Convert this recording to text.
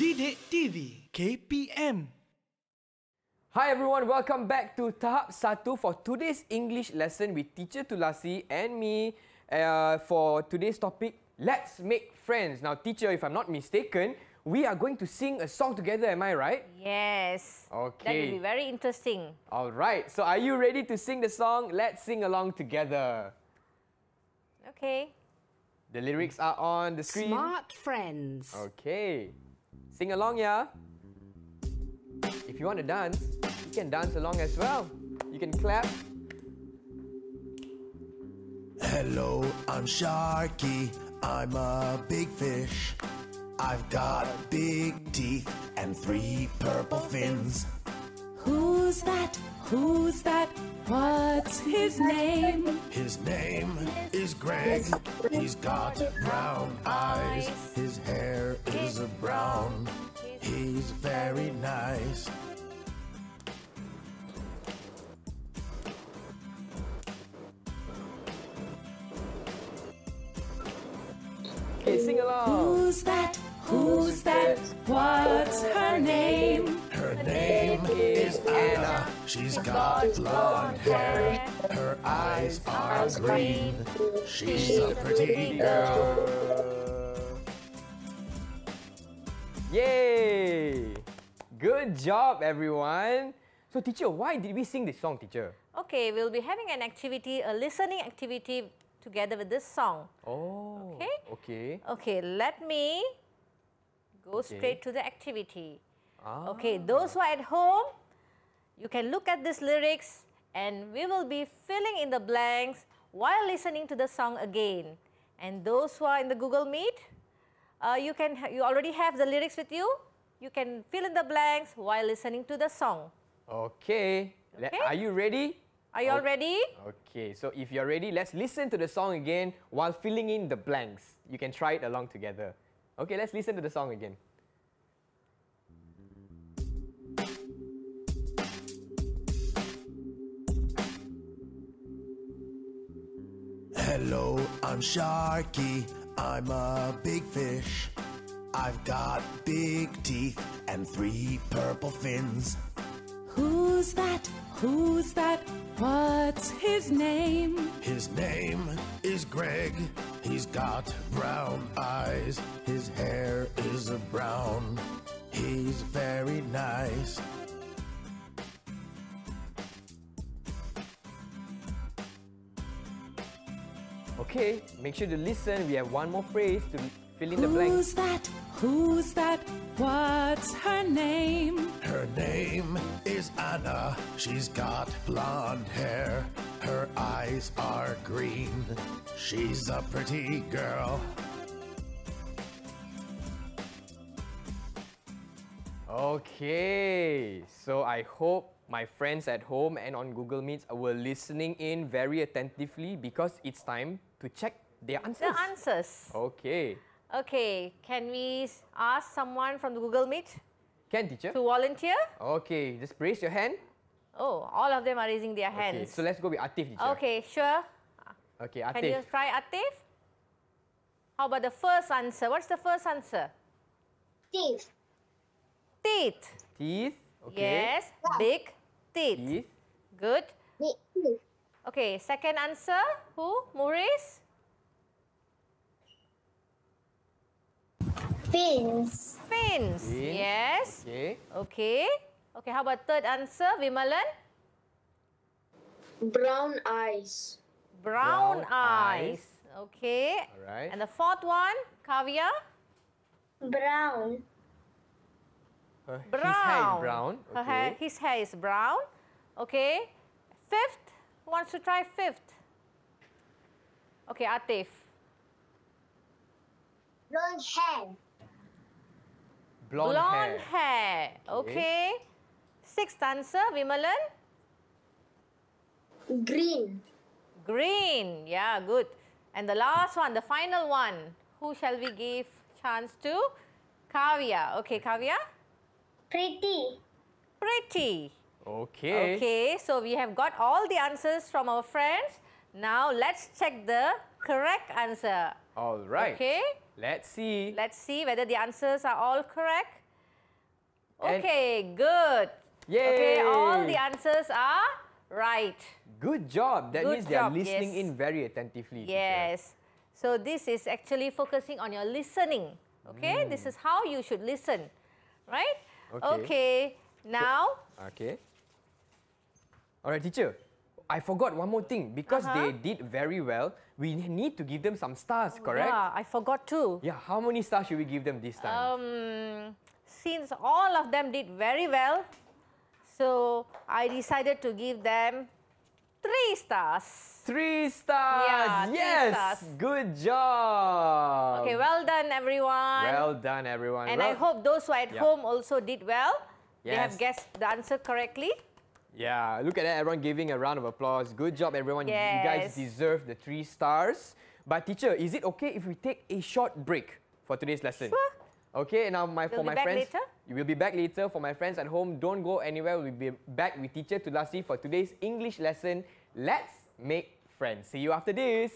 Didik TV KPM Hi everyone, welcome back to Tahap 1 for today's English lesson with teacher Thulasi and me uh, for today's topic, Let's Make Friends. Now teacher, if I'm not mistaken, we are going to sing a song together, am I right? Yes. Okay. That will be very interesting. Alright, so are you ready to sing the song? Let's sing along together. Okay. The lyrics are on the screen. Smart friends. Okay. Sing along, yeah? If you want to dance, you can dance along as well. You can clap. Hello, I'm Sharky. I'm a big fish. I've got big teeth and three purple fins. Who's that? Who's that? What's his name? His name is Greg. He's got brown eyes. His hair is a brown. He's very nice. Okay, sing along. Who's that? Who's that? What's her name? Her name is Anna. She's got blonde hair. Her eyes are green. She's a pretty girl. Yay! Good job, everyone. So, teacher, why did we sing this song, teacher? Okay, we'll be having an activity, a listening activity together with this song. Oh. Okay. Okay. Okay, let me go Okay. straight to the activity. Ah. Okay, those who are at home, you can look at these lyrics and we will be filling in the blanks while listening to the song again. And those who are in the Google Meet, uh, you can you already have the lyrics with you. You can fill in the blanks while listening to the song. Okay. Okay. Are you ready? Are you all ready? Okay, so if you're ready, let's listen to the song again while filling in the blanks. You can try it along together. Okay, let's listen to the song again. Hello, I'm Sharky. I'm a big fish. I've got big teeth and three purple fins. Who's that? Who's that? What's his name? His name is Greg. He's got brown eyes. His hair is a brown. He's very nice. Okay, make sure to listen. We have one more phrase to fill in the blanks. Who's that? Who's that? What's her name? Her name is Anna. She's got blonde hair. Her eyes are green. She's a pretty girl. Okay, so I hope my friends at home and on Google Meets were listening in very attentively because it's time to check their answers. The answers. Okay, Okay, can we ask someone from the Google Meet can teacher? to volunteer? Okay, just raise your hand. Oh, all of them are raising their hands. Okay, hands. so let's go with Atif teacher. Okay, sure. Okay, Atif. Can you try Atif? How about the first answer? What's the first answer? Teeth. Teeth. Teeth. Okay. Yes, big teeth. Teeth. Good. Teeth. Okay, second answer. Who? Maurice? Fins. Fins. Fins. Yes. Okay. Okay. Okay, how about third answer? Vimalan? Brown eyes. Brown, Brown eyes. eyes. Okay. Alright. And the fourth one, Kavya? Brown. Her- Brown. His hair is brown. Her Okay. hair, his hair is brown. Okay. Fifth. Wants to try fifth? Okay, Atif. Blonde hair. Blonde, Blonde hair. hair. Okay. Sixth answer, Vimalan. Green. Green. Yeah, good. And the last one, the final one. Who shall we give chance to? Kavya. Okay, Kavya. Pretty. Pretty. Okay. Okay, so we have got all the answers from our friends. Now let's check the correct answer. All right. Okay. Let's see. Let's see whether the answers are all correct. And- Okay, good. Okay, all the answers are right. Good job. That Good means they are listening yes. in very attentively. teacher. Yes. So this is actually focusing on your listening. Okay, hmm. this is how you should listen, right? Okay. Okay. Now, Okay. All right, teacher. I forgot one more thing. Because they Uh-huh. did very well, we need to give them some stars, correct? yeah, I forgot too. Yeah, how many stars should we give them this time? Um, since all of them did very well, so I decided to give them three stars. three stars! yeah, three yes! stars. Good job! Okay, well done, everyone. Well done, everyone. and I hope those who are at Yeah. home also did well. They have guessed the answer correctly. Yeah, look at that, everyone giving a round of applause. Good job, everyone. You guys deserve the three stars. But teacher, is it okay if we take a short break for today's lesson? Sure. Okay, now my for We'll be my back friends, later. You will be back later. For my friends at home, don't go anywhere. We'll be back with teacher Tulasi for today's English lesson. Let's make friends. See you after this.